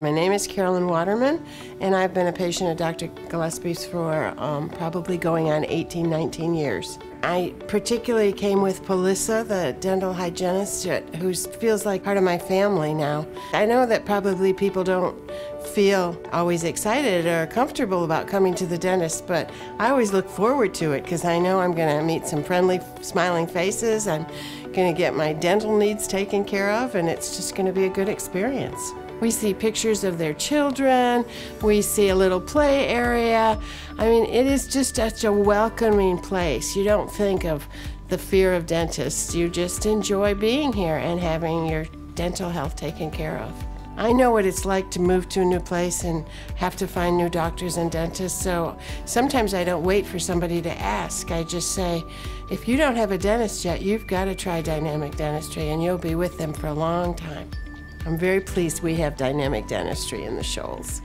My name is Carolyn Waterman, and I've been a patient of Dr. Gillespie's for um, probably going on 18, 19 years. I particularly came with Polissa, the dental hygienist, who feels like part of my family now. I know that probably people don't feel always excited or comfortable about coming to the dentist, but I always look forward to it because I know I'm going to meet some friendly, smiling faces. I'm going to get my dental needs taken care of, and it's just going to be a good experience. We see pictures of their children. We see a little play area. I mean, it is just such a welcoming place. You don't think of the fear of dentists. You just enjoy being here and having your dental health taken care of. I know what it's like to move to a new place and have to find new doctors and dentists, so sometimes I don't wait for somebody to ask. I just say, if you don't have a dentist yet, you've got to try dynamic dentistry and you'll be with them for a long time. I'm very pleased we have dynamic dentistry in the Shoals.